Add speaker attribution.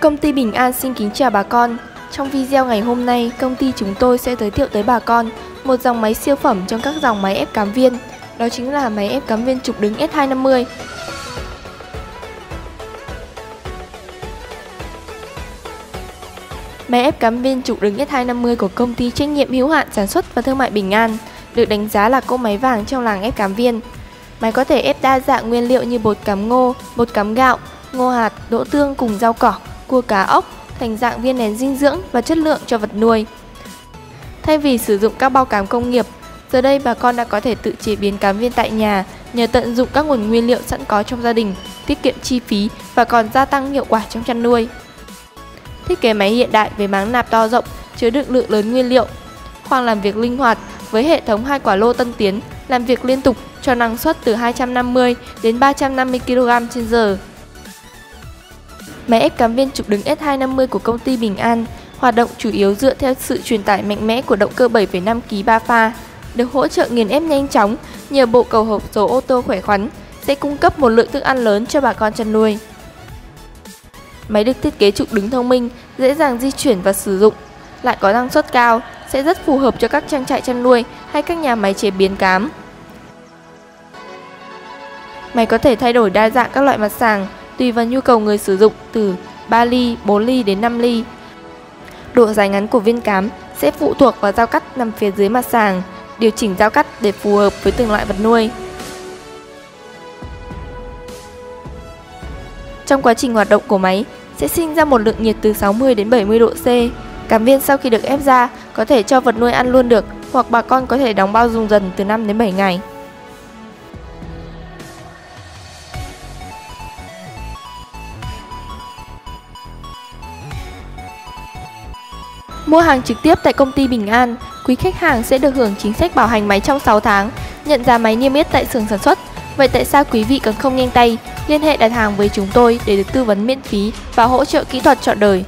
Speaker 1: Công ty Bình An xin kính chào bà con. Trong video ngày hôm nay, công ty chúng tôi sẽ giới thiệu tới bà con một dòng máy siêu phẩm trong các dòng máy ép cám viên. Đó chính là máy ép cám viên trục đứng S250. Máy ép cám viên trục đứng S250 của công ty trách nhiệm hữu hạn sản xuất và thương mại Bình An được đánh giá là cỗ máy vàng trong làng ép cám viên. Máy có thể ép đa dạng nguyên liệu như bột cám ngô, bột cám gạo, ngô hạt, đỗ tương cùng rau cỏ, cua cá ốc thành dạng viên nén dinh dưỡng và chất lượng cho vật nuôi. Thay vì sử dụng các bao cám công nghiệp, giờ đây bà con đã có thể tự chế biến cám viên tại nhà nhờ tận dụng các nguồn nguyên liệu sẵn có trong gia đình, tiết kiệm chi phí và còn gia tăng hiệu quả trong chăn nuôi. Thiết kế máy hiện đại với máng nạp to rộng, chứa đựng lượng lớn nguyên liệu. Khoang làm việc linh hoạt với hệ thống hai quả lô tân tiến, làm việc liên tục cho năng suất từ 250 đến 350 kg trên giờ. Máy ép cắm viên trục đứng S250 của công ty Bình An hoạt động chủ yếu dựa theo sự truyền tải mạnh mẽ của động cơ 7,5 kg 3 pha, được hỗ trợ nghiền ép nhanh chóng nhờ bộ cầu hộp số ô tô khỏe khoắn, sẽ cung cấp một lượng thức ăn lớn cho bà con chăn nuôi. Máy được thiết kế trục đứng thông minh, dễ dàng di chuyển và sử dụng, lại có năng suất cao, sẽ rất phù hợp cho các trang trại chăn nuôi hay các nhà máy chế biến cám. Máy có thể thay đổi đa dạng các loại mặt sàng tùy vào nhu cầu người sử dụng từ 3 ly, 4 ly đến 5 ly. Độ dài ngắn của viên cám sẽ phụ thuộc vào dao cắt nằm phía dưới mặt sàng, điều chỉnh dao cắt để phù hợp với từng loại vật nuôi. Trong quá trình hoạt động của máy sẽ sinh ra một lượng nhiệt từ 60 đến 70 độ C. Cám viên sau khi được ép ra có thể cho vật nuôi ăn luôn được hoặc bà con có thể đóng bao dùng dần từ 5 đến 7 ngày. Mua hàng trực tiếp tại công ty Bình An, quý khách hàng sẽ được hưởng chính sách bảo hành máy trong 6 tháng, nhận giá máy niêm yết tại xưởng sản xuất. Vậy tại sao quý vị cần không nhanh tay liên hệ đặt hàng với chúng tôi để được tư vấn miễn phí và hỗ trợ kỹ thuật trọn đời?